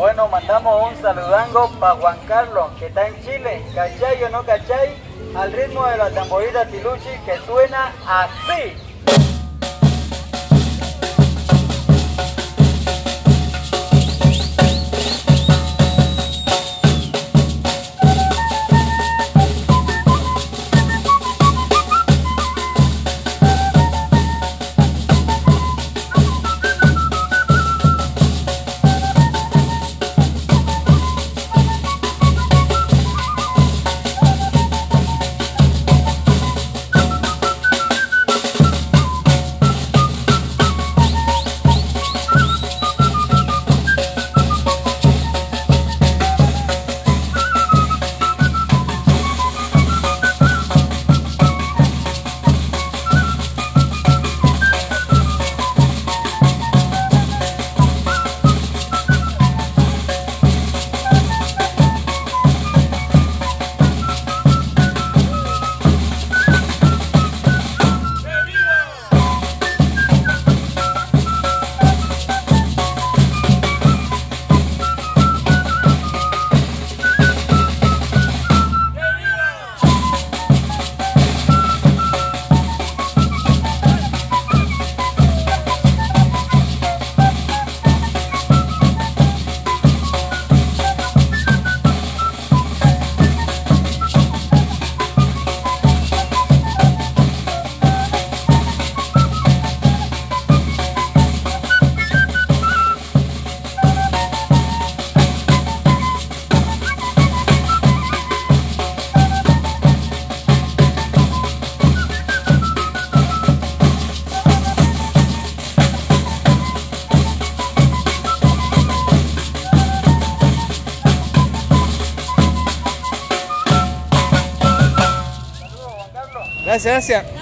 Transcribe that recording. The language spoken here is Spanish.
Bueno, mandamos un saludango para Juan Carlos, que está en Chile. ¿Cachai o no cachai? Al ritmo de la tamborita Tiluchi que suena así. Gracias, gracias.